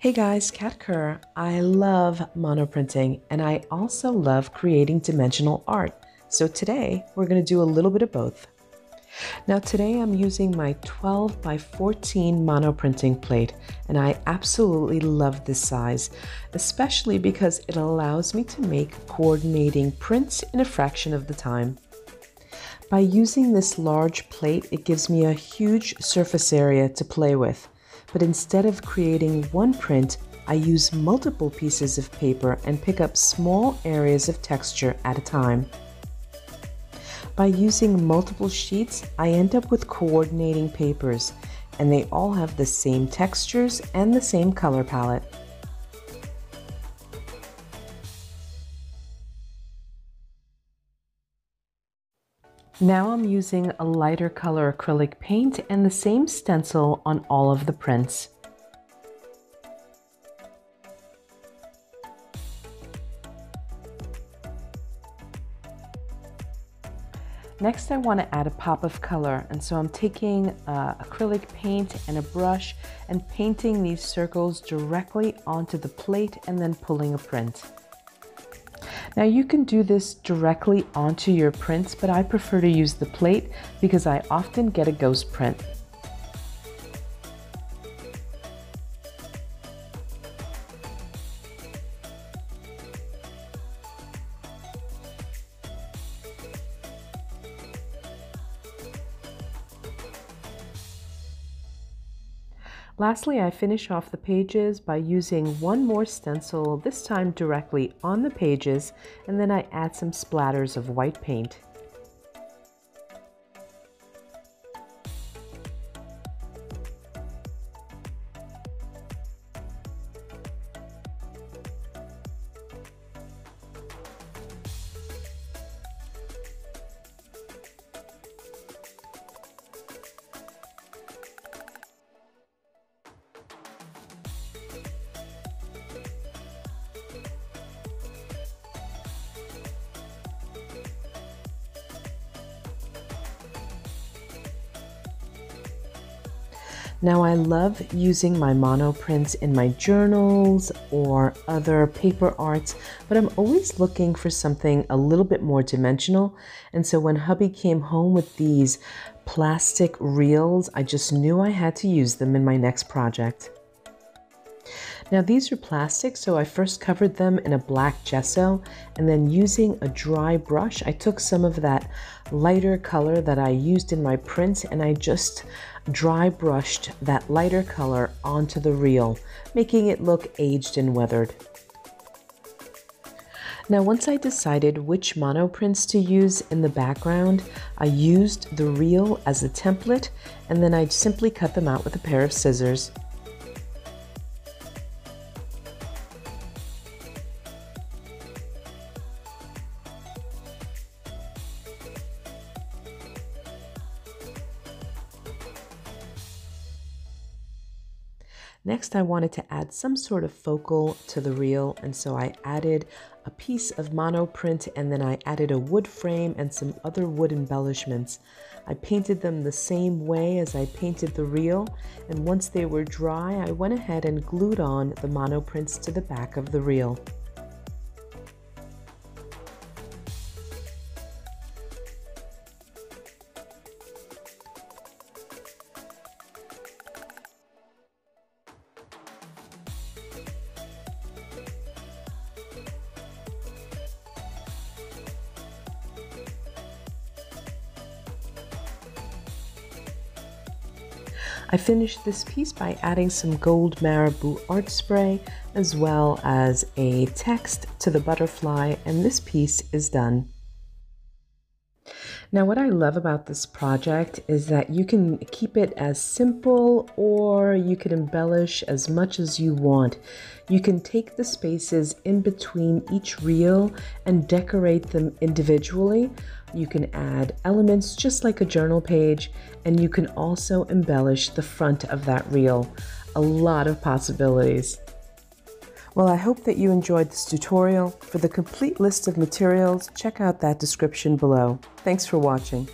Hey guys, Cat Kerr. I love monoprinting and I also love creating dimensional art. So today we're going to do a little bit of both. Now today I'm using my 12 by 14 mono printing plate and I absolutely love this size, especially because it allows me to make coordinating prints in a fraction of the time. By using this large plate, it gives me a huge surface area to play with but instead of creating one print, I use multiple pieces of paper and pick up small areas of texture at a time. By using multiple sheets, I end up with coordinating papers, and they all have the same textures and the same color palette. Now I'm using a lighter color acrylic paint and the same stencil on all of the prints. Next I want to add a pop of color and so I'm taking uh, acrylic paint and a brush and painting these circles directly onto the plate and then pulling a print. Now you can do this directly onto your prints, but I prefer to use the plate because I often get a ghost print. Lastly, I finish off the pages by using one more stencil, this time directly on the pages, and then I add some splatters of white paint. Now I love using my mono prints in my journals or other paper arts, but I'm always looking for something a little bit more dimensional. And so when hubby came home with these plastic reels, I just knew I had to use them in my next project. Now these are plastic, so I first covered them in a black gesso and then using a dry brush, I took some of that lighter color that I used in my print and I just dry brushed that lighter color onto the reel, making it look aged and weathered. Now once I decided which mono prints to use in the background, I used the reel as a template and then I simply cut them out with a pair of scissors. Next, I wanted to add some sort of focal to the reel, and so I added a piece of mono print and then I added a wood frame and some other wood embellishments. I painted them the same way as I painted the reel, and once they were dry, I went ahead and glued on the mono prints to the back of the reel. I finished this piece by adding some gold Marabu art spray as well as a text to the butterfly and this piece is done. Now what I love about this project is that you can keep it as simple or you can embellish as much as you want. You can take the spaces in between each reel and decorate them individually you can add elements just like a journal page, and you can also embellish the front of that reel. A lot of possibilities. Well, I hope that you enjoyed this tutorial. For the complete list of materials, check out that description below. Thanks for watching.